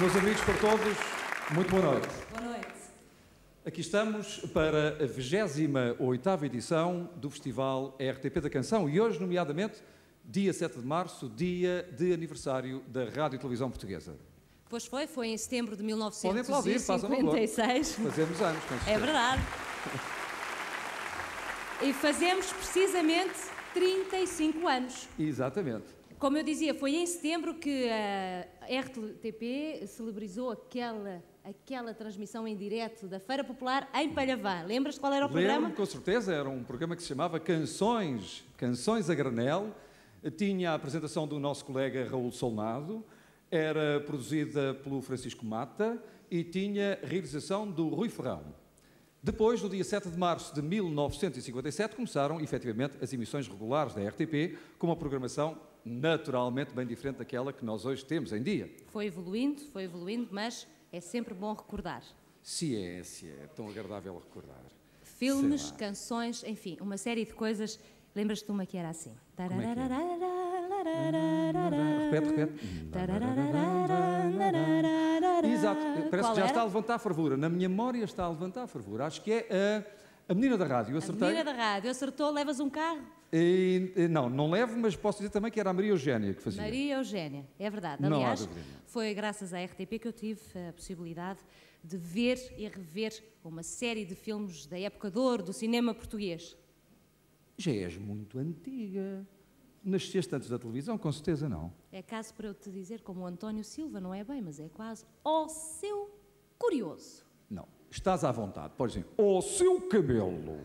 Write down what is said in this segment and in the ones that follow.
Meus amigos, para todos, muito boa noite. Boa noite. Aqui estamos para a 28 edição do Festival RTP da Canção e hoje, nomeadamente, dia 7 de março, dia de aniversário da Rádio e Televisão Portuguesa. Pois foi, foi em setembro de Podem aplaudir, façam favor. 1956. Fazemos anos, com É certeza. verdade. E fazemos precisamente 35 anos. Exatamente. Como eu dizia, foi em setembro que a RTP celebrizou aquela, aquela transmissão em direto da Feira Popular em Palhavã. Lembras qual era o programa? Lembro-me, com certeza, era um programa que se chamava Canções, Canções a Granel. Tinha a apresentação do nosso colega Raul Solnado, era produzida pelo Francisco Mata e tinha realização do Rui Ferrão. Depois, no dia 7 de março de 1957, começaram efetivamente as emissões regulares da RTP, com uma programação naturalmente bem diferente daquela que nós hoje temos em dia. Foi evoluindo, foi evoluindo, mas é sempre bom recordar. Se é, é tão agradável recordar. Filmes, canções, enfim, uma série de coisas. Lembras-te de uma que era assim? é que Repete, repete. Exato, parece Qual que já era? está a levantar a fervura. Na minha memória está a levantar a fervura. Acho que é a, a menina da rádio, A acertei. menina da rádio acertou, levas um carro? E, não, não levo, mas posso dizer também que era a Maria Eugénia que fazia. Maria Eugénia, é verdade. Não Aliás, foi graças à RTP que eu tive a possibilidade de ver e rever uma série de filmes da época de ouro do cinema português. Já és muito antiga. Nasceste antes da televisão? Com certeza não. É caso para eu te dizer, como o António Silva, não é bem, mas é quase ó seu curioso. Não. Estás à vontade. Podes dizer, o seu cabelo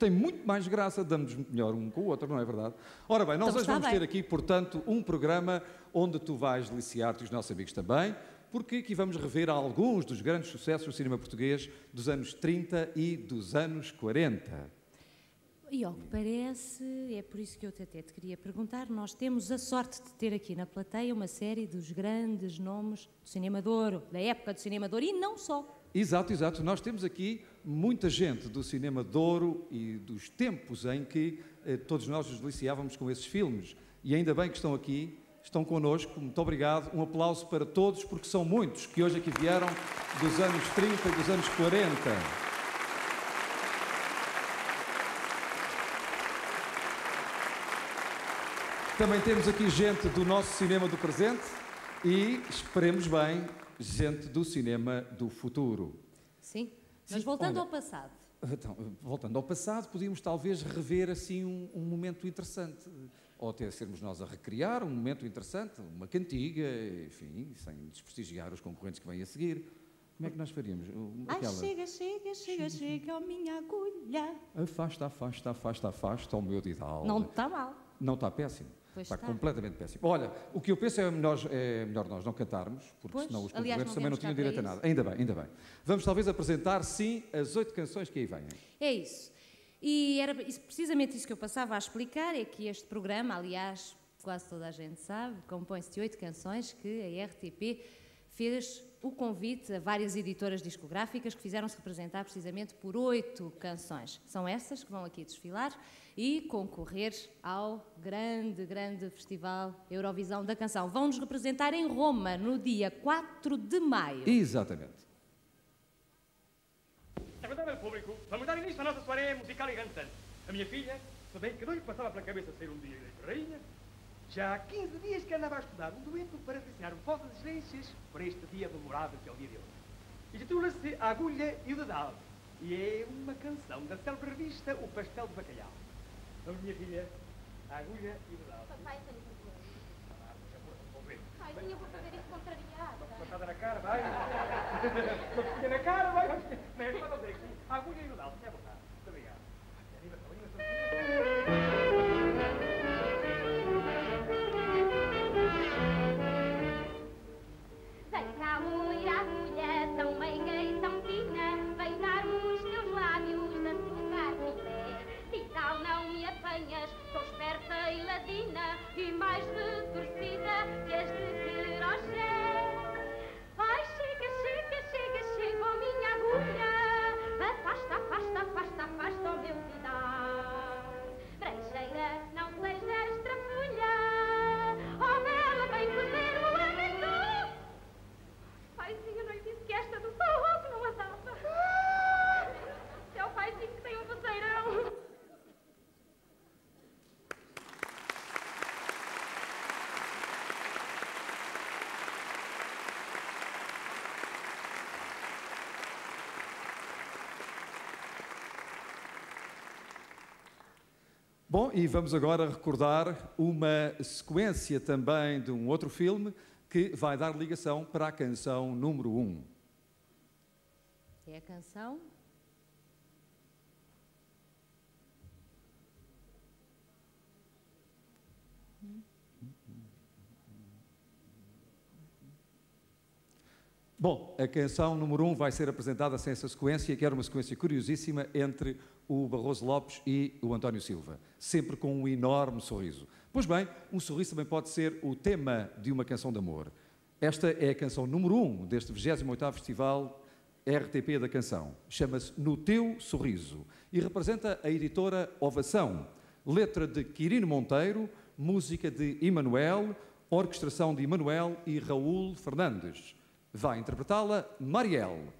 tem muito mais graça, damos melhor um com o outro, não é verdade? Ora bem, nós Então hoje vamos bem. ter aqui, portanto, um programa onde tu vais deliciar-te e os nossos amigos também, porque aqui vamos rever alguns dos grandes sucessos do cinema português dos anos 30 e dos anos 40. E ao que parece, é por isso que eu até te queria perguntar, nós temos a sorte de ter aqui na plateia uma série dos grandes nomes do cinema de ouro, da época do cinema de ouro, e não só. Exato, exato. Nós temos aqui muita gente do cinema de ouro e dos tempos em que eh, todos nós nos deliciávamos com esses filmes. E ainda bem que estão aqui, estão connosco. Muito obrigado. Um aplauso para todos, porque são muitos que hoje aqui vieram dos anos 30 e dos anos 40. Também temos aqui gente do nosso cinema do presente e, esperemos bem, gente do cinema do futuro. Sim. Mas Sim, voltando olha. ao passado. Então, voltando ao passado, podíamos talvez rever assim um, um momento interessante, ou até sermos nós a recriar um momento interessante, uma cantiga, enfim, sem desprestigiar os concorrentes que vêm a seguir. Como é que nós faríamos? Um, Ai, Aquela, chega, chega, chega, chega, a minha agulha. afasta, afasta, afasta, afasta o meu didal. Não está mal. Não está péssimo. Pois está, está. completamente péssimo. Olha, o que eu penso é melhor, é melhor nós não cantarmos, porque Pois, senão os aliás, concorrentes também não tinham direito a nada. Ainda bem, ainda bem. Vamos talvez apresentar, sim, as oito canções que aí vêm. É isso. E era isso- precisamente isso que eu passava a explicar, é que este programa, aliás, quase toda a gente sabe, compõe-se de oito canções que a RTP fez o convite a várias editoras discográficas que fizeram-se representar precisamente por oito canções. São essas que vão aqui desfilar e concorrer ao grande, grande Festival Eurovisão da Canção. Vão-nos representar em Roma no dia 4 de maio. Exatamente. Aguardava o público, vamos dar início à nossa soirée musical e dançante. A minha filha, se bem que não lhe passava pela cabeça ser um dia de rainha, já há 15 dias que andava a estudar um dueto para desenhar vozes excelências para este dia memorável que é o dia de hoje. Intitula-se A Agulha e o Dedal e é uma canção da célebre revista O Pastel de Bacalhau. Vamos, minha filha, A Agulha e o Dedal. Papai, tenho vou resolver. Ai, tinha por fazer isso contrariada. Passada na cara, vai. Uma cozinha na cara, vai. Mas para e mais Bom, e vamos agora recordar uma sequência também de um outro filme que vai dar ligação para a canção número 1. Um. É a canção Bom, a canção número 1 um vai ser apresentada sem essa sequência, que era uma sequência curiosíssima entre o Barroso Lopes e o António Silva, sempre com um enorme sorriso. Pois bem, um sorriso também pode ser o tema de uma canção de amor. Esta é a canção número 1 um deste 28º Festival RTP da Canção. Chama-se No Teu Sorriso e representa a editora Ovação. Letra de Quirino Monteiro, música de Emanuel, orquestração de Emanuel e Raul Fernandes. Vai interpretá-la Marielle.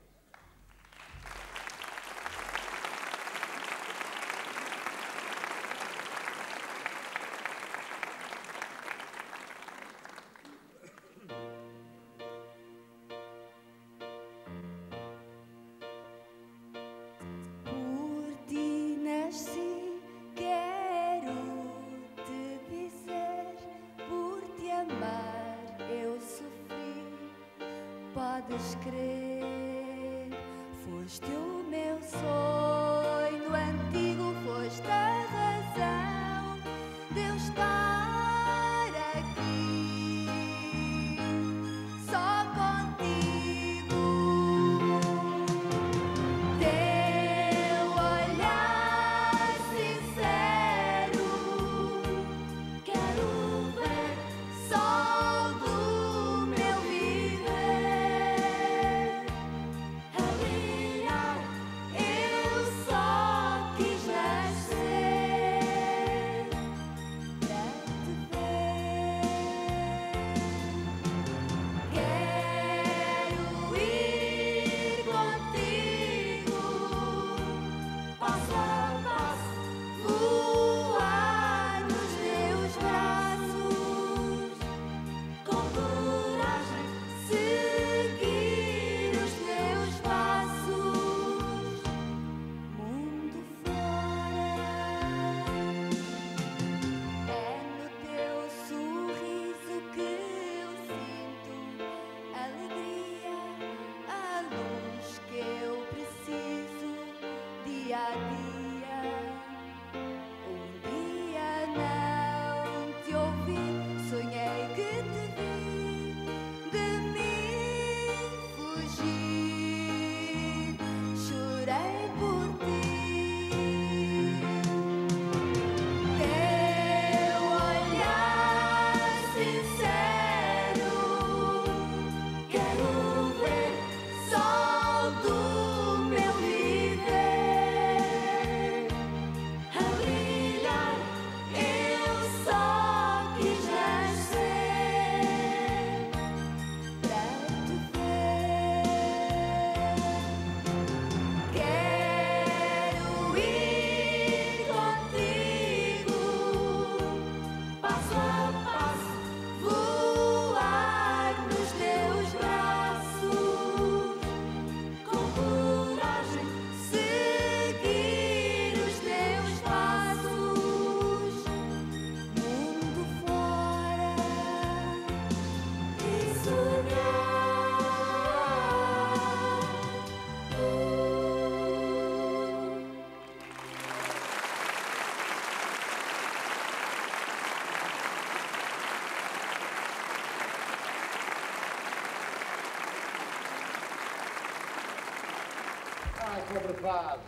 Vaso.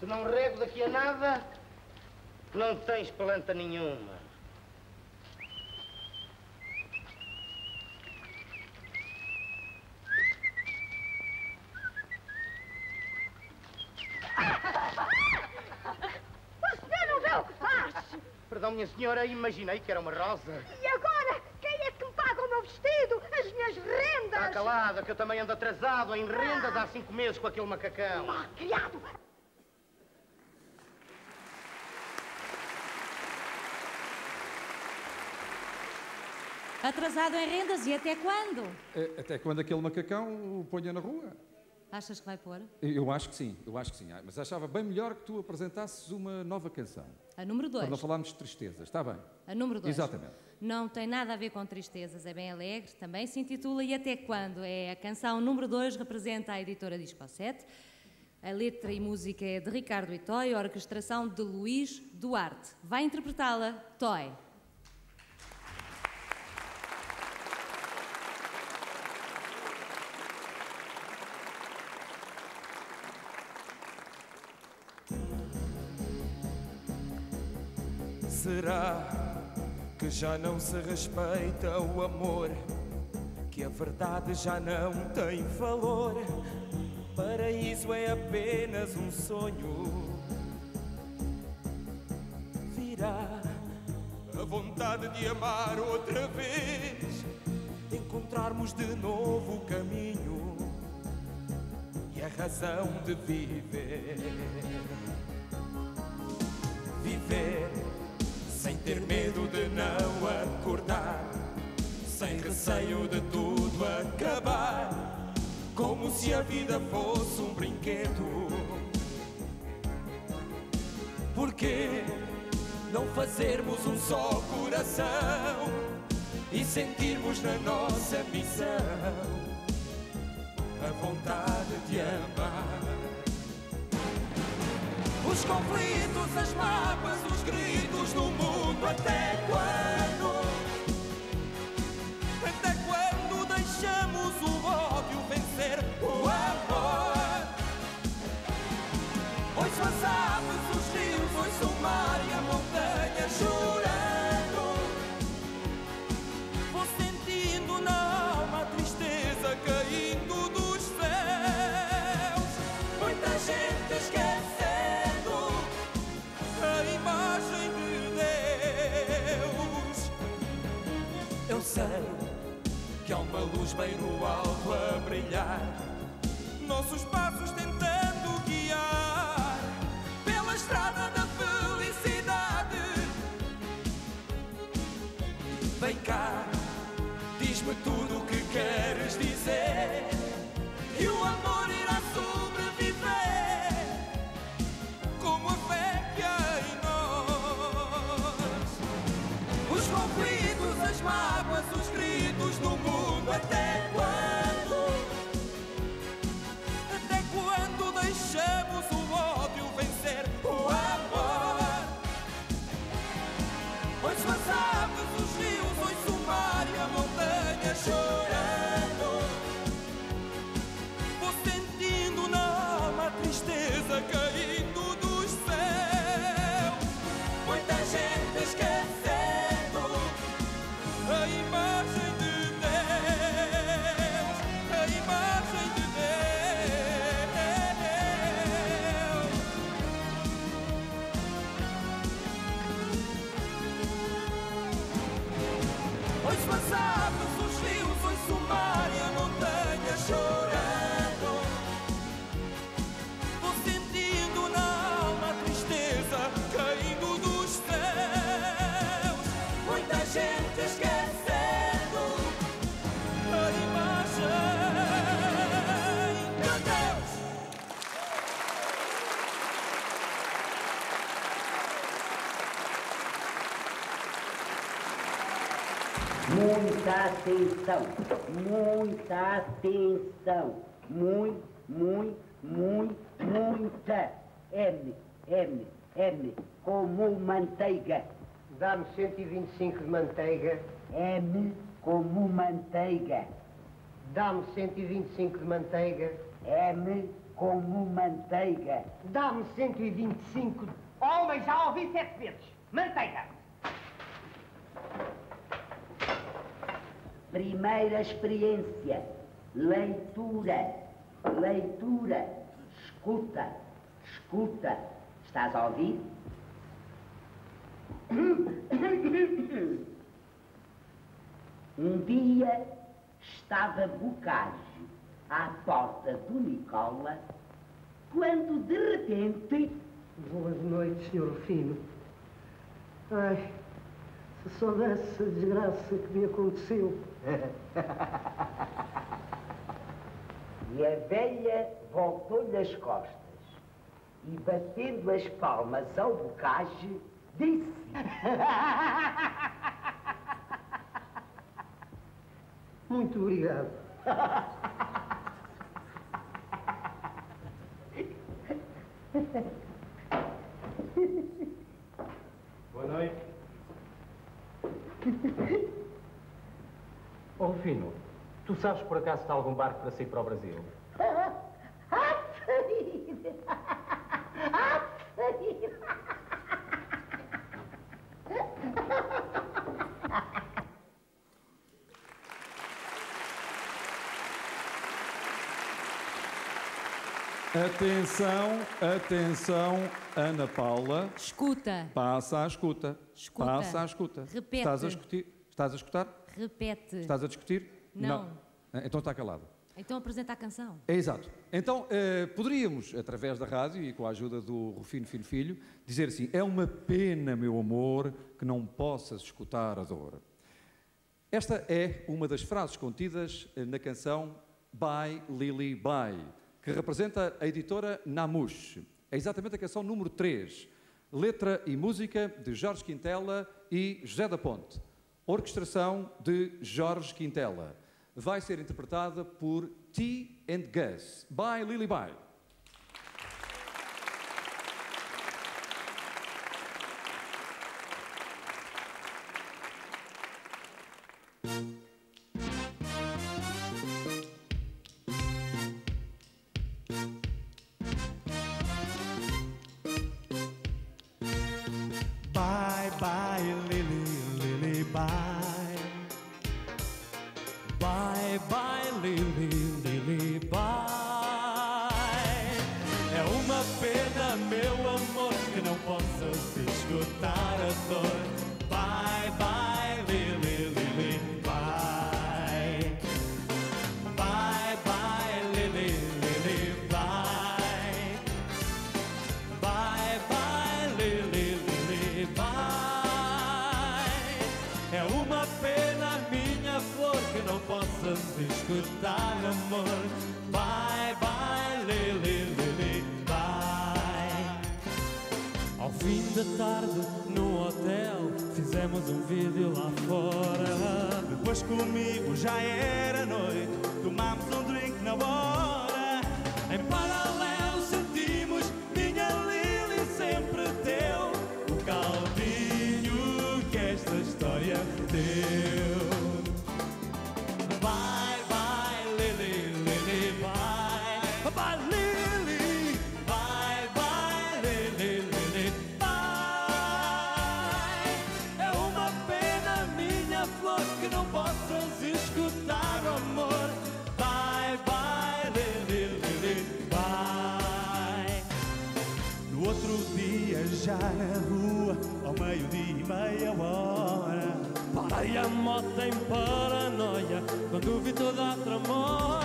Se não rego daqui a nada, não tens planta nenhuma. Você não vê o que faz? Perdão, minha senhora, imaginei que era uma rosa. E agora, quem é que me paga o meu vestido, as minhas rendas? Está calada, que eu também ando atrasado em rendas há cinco meses com aquele macacão. Ah, criado, Atrasado em rendas e até quando? Eh, Até quando aquele macacão o ponha na rua? Achas que vai pôr? Eu acho que sim, eu acho que sim. Mas achava bem melhor que tu apresentasses uma nova canção. A número Para 2. não falarmos de tristezas, está bem? A número 2. Exatamente. Não tem nada a ver com tristezas, é bem alegre, também se intitula E Até Quando? É a canção número 2, representa a editora Disco 7. A letra e música é de Ricardo a orquestração de Luís Duarte. Vai interpretá-la Toy. Será que já não se respeita o amor? Que a verdade já não tem valor? Paraíso é apenas um sonho. Virá a vontade de amar outra vez, encontrarmos de novo o caminho e a razão de viver viver ter medo de não acordar, sem receio de tudo acabar, como se a vida fosse um brinquedo. Por que não fazermos um só coração e sentirmos na nossa missão a vontade de amar? Os conflitos, as mágoas, os gritos do mundo até quando? Até quando deixamos o sei que há uma luz bem no alto a brilhar, nossos passos tentando atenção, muita atenção, muito, muito, muito, muita. M, M, M, como manteiga. Dá-me 125 de manteiga. M, como manteiga. Dá-me 125 de manteiga. M, como manteiga. Dá-me 125 de... Homem, já ouvi sete vezes. Manteiga. Primeira experiência. Leitura, leitura. Escuta, escuta. Estás a ouvir? Um dia estava Bocage à porta do Nicola, quando de repente Boas noites, Sr. Rufino. Ai, se soubesse a desgraça que me aconteceu. E a velha voltou-lhe as costas e, batendo as palmas ao bocage, disse: Muito obrigado. Boa noite. Ô, Rufino, tu sabes por acaso se há algum barco para sair para o Brasil? De! Há de sair! Atenção, atenção, Ana Paula. Escuta, Passa à escuta. Escuta. Passa à escuta. Repete. Estás a discutir? Estás a escutar? repete. Estás a discutir? Não. Ah, Então está calado. Então apresenta a canção. É exato. Então, eh, poderíamos, através da rádio e com a ajuda do Rufino Filho Filho, dizer assim: é uma pena, meu amor, que não possas escutar a dor. Esta é uma das frases contidas eh, na canção By Lily By, que representa a editora Namush. É exatamente a canção número 3, letra e música de Jorge Quintela e José da Ponte. Orquestração de Jorge Quintela. Vai ser interpretada por T and Gus, by Lily By. Bye não possas escutar, amor. Bye bye, Lily, Lily, bye. Ao fim da tarde, no hotel, fizemos um vídeo lá fora. Depois comigo já era noite, tomámos um drink na hora. Em paralelo e meia hora. Parei a moto em paranoia, quando vi toda a tramóia.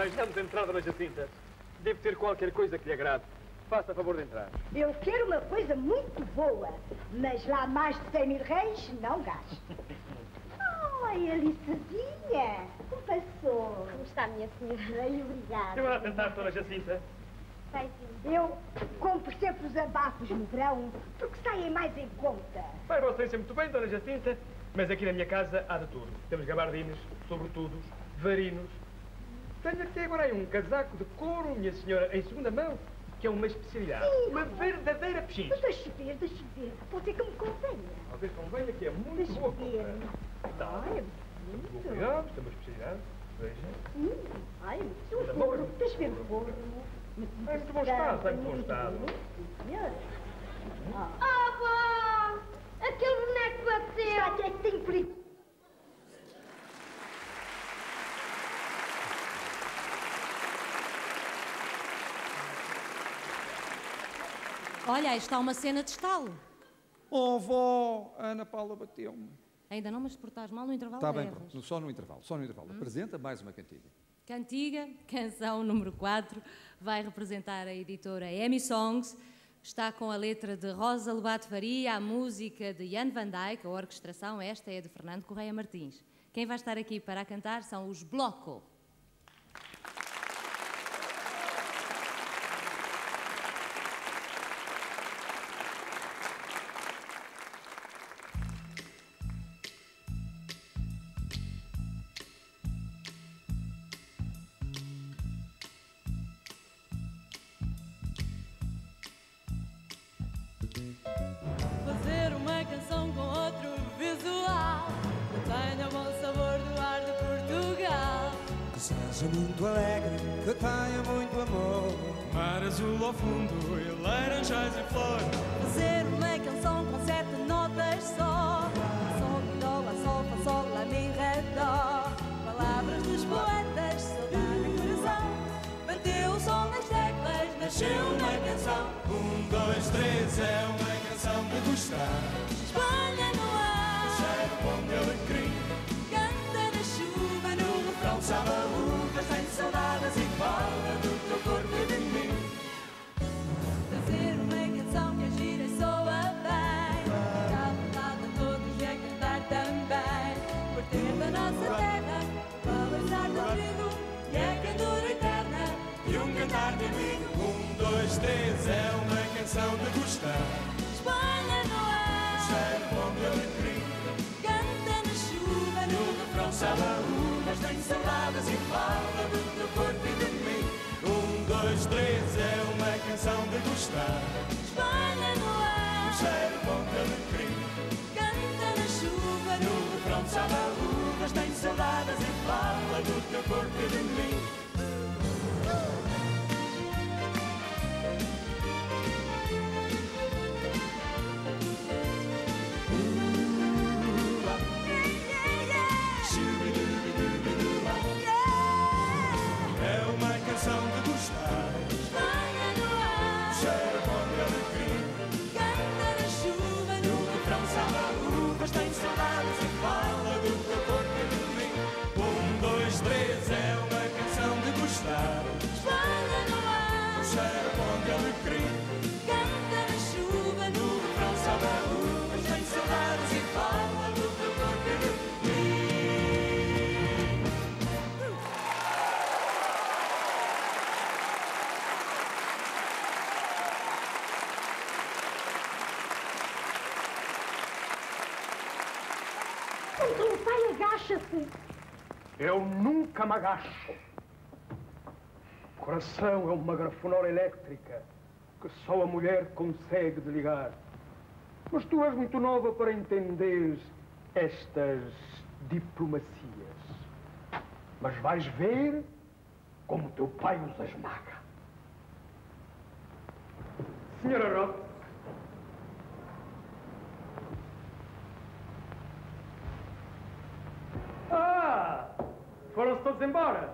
Mas damos entrada na Jacinta. Deve ter qualquer coisa que lhe agrade. Faça favor de entrar. Eu quero uma coisa muito boa, mas lá mais de 100 mil réis não gasto. Oh, Oi, Alicezinha. O que passou? Como está, minha senhora? Ai, obrigada. Eu vou lá tentar, Dona Jacinta. Eu compro sempre os abafos no verão, porque saem mais em conta. Vai você sempre muito bem, Dona Jacinta. Mas aqui na minha casa há de tudo. Temos gabardines, sobretudos, varinos. Tenho até agora aí um casaco de couro, minha senhora, em segunda mão, que é uma especialidade. Sim. Uma verdadeira pechincha. Mas deixa ver, deixa ver. Pode ser que me convenha. Talvez convenha que é muito Deixa boa ver. compra. Tá. Ai, é Muito bonito. cuidado, isto é uma especialidade. Veja. Hum, Ai, Mas o amor, forno. Deixa ver o forno. Ai, muito bom estado, está muito bom estado. Sim, senhora. Oh, vó! Aquele boneco bateu! Sabe é que tem perigo? Olha, aí está uma cena de estalo. Oh, vó, a Ana Paula bateu-me. Ainda não, mas se portares mal no intervalo Está bem, erras. pronto, só no intervalo, só no intervalo. Apresenta mais uma cantiga. Cantiga, canção número 4, vai representar a editora Emi Songs. Está com a letra de Rosa Lobato Faria, a música de Jan van Dijk, a orquestração, esta é de Fernando Correia Martins. Quem vai estar aqui para cantar são os Bloco. Gostar. Espanha no ar Cheiro bom de alecrim, Canta na chuva, no refrão sabe a uvas, tem saudades e fala do teu corpo e de mim. Fazer uma canção que gira e soa bem Dá vontade a todos e a cantar também Por ter da nossa terra Valorizar do trigo E a candura eterna E um cantar de amigo. Um, dois, três, é uma canção de gostar. Espanha no ar Cheiro bom de alecrim, Canta na chuva, no refrão uvas, tem saudades e fala do teu corpo e de mim. Um, dois, três, é uma canção de gostar. Espanha no ar Cheiro bom de alecrim, Canta na chuva, no refrão uvas, tem saudades e fala do teu corpo e de mim. Nunca me agacho. O coração é uma grafonola elétrica que só a mulher consegue desligar. Mas tu és muito nova para entender estas diplomacias. Mas vais ver como teu pai os esmaga. Senhora Roth. Foram-se todos embora.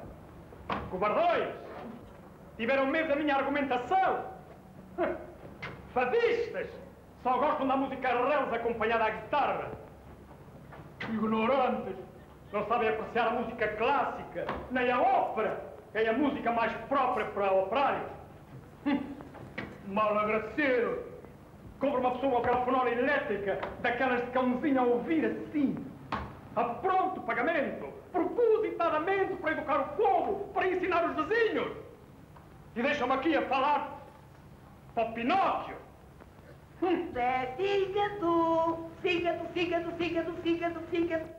Covardões! Tiveram medo da minha argumentação! Fadistas! Só gostam da música reles acompanhada à guitarra. Ignorantes! Não sabem apreciar a música clássica, nem a ópera, que é a música mais própria para operários. Malagraceiros! Compra uma pessoa com a elétrica, daquelas de cãozinho a ouvir assim. A pronto pagamento! propositadamente para educar o povo, para ensinar os vizinhos. E deixa-me aqui a falar para Pinóquio. É fígado, fígado, fígado, fígado, fígado, fígado.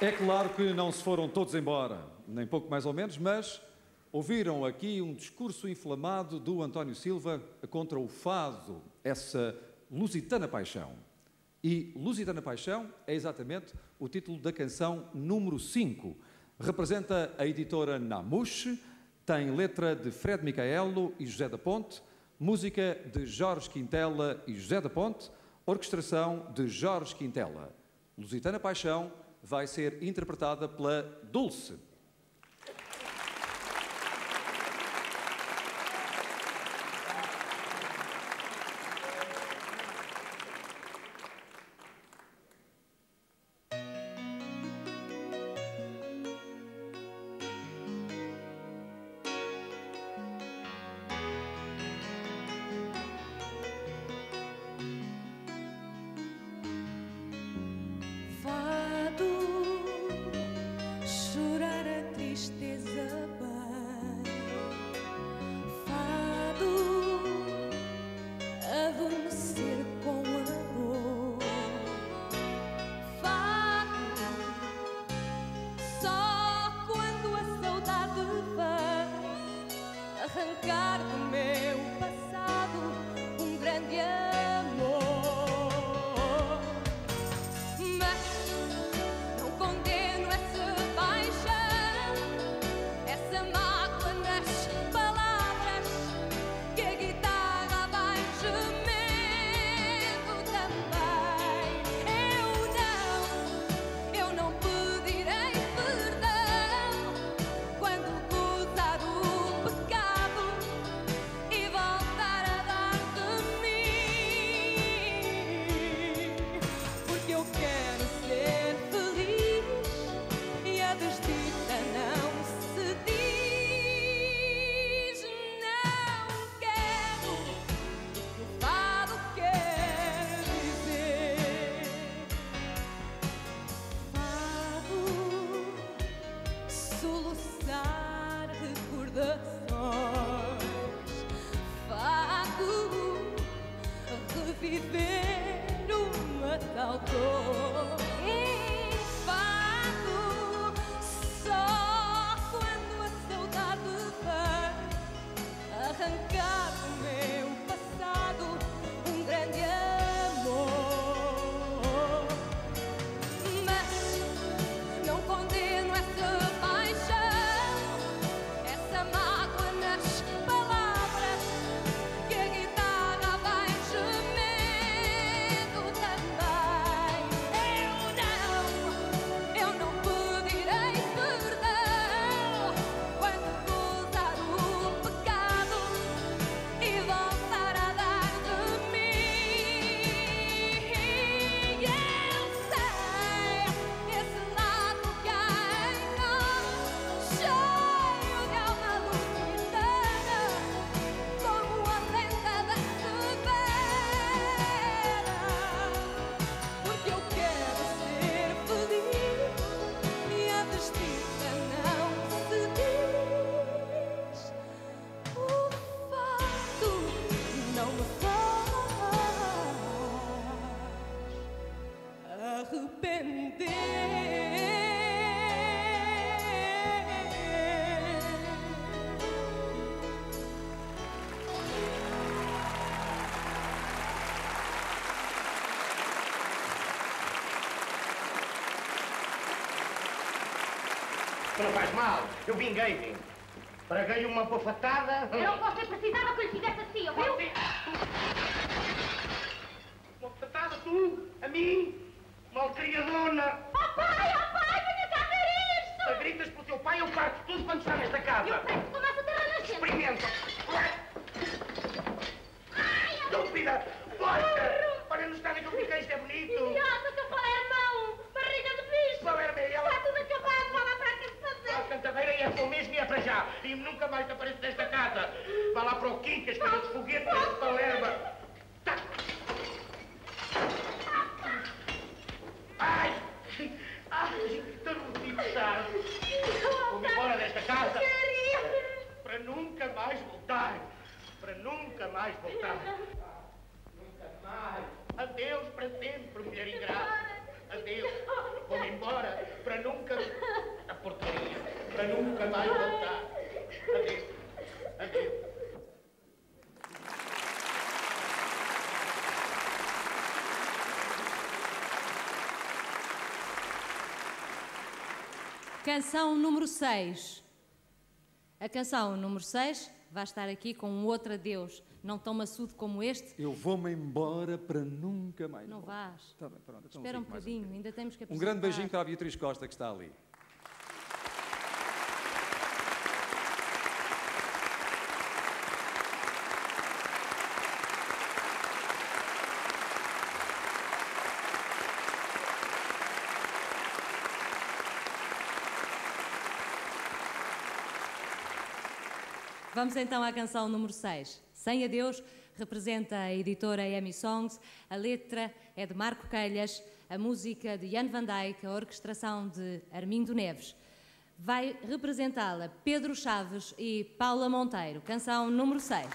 É claro que não se foram todos embora, nem pouco mais ou menos, mas Ouviram aqui um discurso inflamado do António Silva contra o fado, essa lusitana paixão. E Lusitana Paixão é exatamente o título da canção número 5. Representa a editora Namuche, tem letra de Fred Micaelo e José da Ponte, música de Jorge Quintela e José da Ponte, orquestração de Jorge Quintela. Lusitana Paixão vai ser interpretada pela Dulce. não faz mal. Eu vinguei-me. Preguei uma bufatada. Hum. Eu posso já. E nunca mais te apareço nesta casa. Vá lá para o Quincas, para de foguete, para de Palerma. Tá. Ai! Ai, tipo, sabe? Vou-me embora desta casa. Para nunca mais voltar. Para nunca mais voltar. Nunca mais. Adeus para sempre, mulher ingrata. Adeus. Vou-me embora para nunca. A porcaria. Para nunca mais voltar. Adeus. Adeus. Canção número 6. A canção número 6 vai estar aqui com outro adeus, não tão maçudo como este. Eu vou-me embora para nunca mais. Não vás. Tá bem, pronto, então Espera um bocadinho, ainda temos que Um grande beijinho para a Beatriz Costa que está ali. Vamos então à canção número 6. Sem Adeus representa a editora EMI Songs, a letra é de Marco Quelhas, a música de Jan van Dijk, a orquestração de Armindo Neves. Vai representá-la Pedro Chaves e Paula Monteiro. Canção número 6.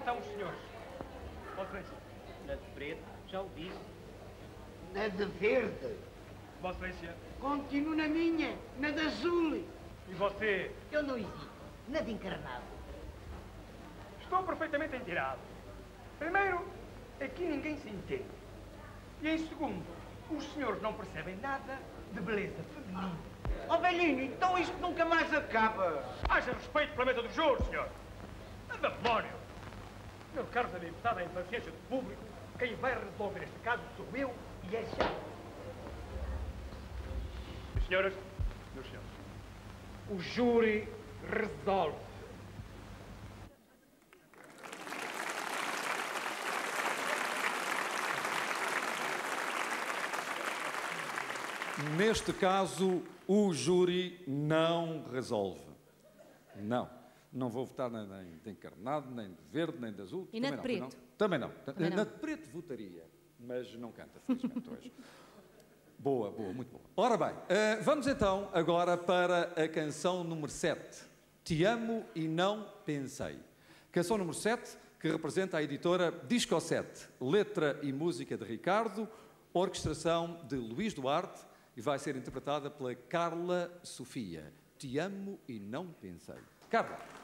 Votam os senhores. Vossa. Na de preto, já o disse. Na de verde. Vossa Excelência. Continuo na minha, na de azul. E você? Eu não hesito. Na de encarnado. Estou perfeitamente inteirado. Primeiro, aqui ninguém se entende. E em segundo, os senhores não percebem nada de beleza feminina. Ó velhinho, então isto nunca mais acaba. Haja respeito pela mesa do jogo, senhor. Anda demónio. Meu caro deputado, a impaciência do público, quem vai resolver este caso sou eu e é já. Senhoras, meus senhores, o júri resolve. Neste caso, o júri não resolve. Não. Não vou votar nem de encarnado, nem de verde, nem de azul. E na Também não, preto? Também não. Também na não. de preto votaria, mas não canta, felizmente, hoje. Boa, boa, muito boa. Ora bem, eh, vamos então agora para a canção número 7. Te amo e não pensei. Canção número 7, que representa a editora Disco 7. Letra e música de Ricardo, orquestração de Luís Duarte e vai ser interpretada pela Carla Sofia. Te amo e não pensei. Carla.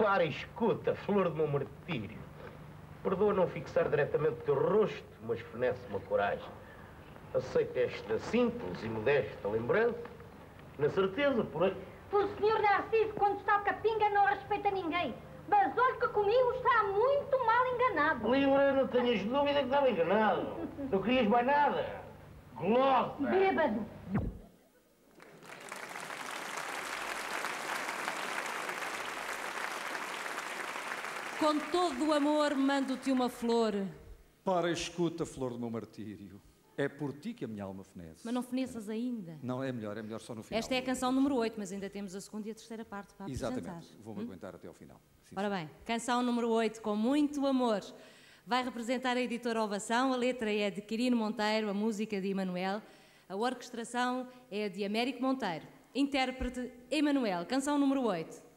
Para, escuta, flor do meu martírio. Perdoa não fixar diretamente o teu rosto, mas fornece uma coragem. Aceita esta simples e modesta lembrança, na certeza, porém, O senhor Narciso, quando está capinga, não respeita ninguém. Mas olha que comigo está muito mal enganado. livre, não tenhas dúvida que estava enganado. Não querias mais nada. Glosa! Bêbado. Com todo o amor, mando-te uma flor. Para, escuta, flor do meu martírio. É por ti que a minha alma fenece. Mas não feneças ainda. Não, é melhor, é melhor só no final. Esta é a canção número 8, mas ainda temos a segunda e a terceira parte para apresentar. Exatamente, vou-me aguentar até ao final. Sim, Ora bem, canção número 8, com muito amor. Vai representar a editora Ovação, a letra é de Quirino Monteiro, a música de Emanuel, a orquestração é de Américo Monteiro. Intérprete Emanuel, canção número 8.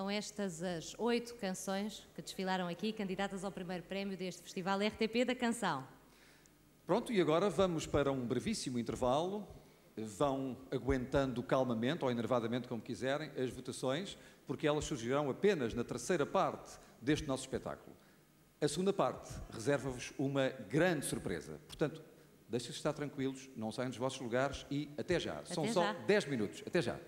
São estas as oito canções que desfilaram aqui, candidatas ao primeiro prémio deste Festival RTP da Canção. Pronto, e agora vamos para um brevíssimo intervalo. Vão aguentando calmamente ou enervadamente, como quiserem, as votações, porque elas surgirão apenas na terceira parte deste nosso espetáculo. A segunda parte reserva-vos uma grande surpresa. Portanto, deixem-se estar tranquilos, não saiam dos vossos lugares e até já. São Até só já. 10 minutos. Até já.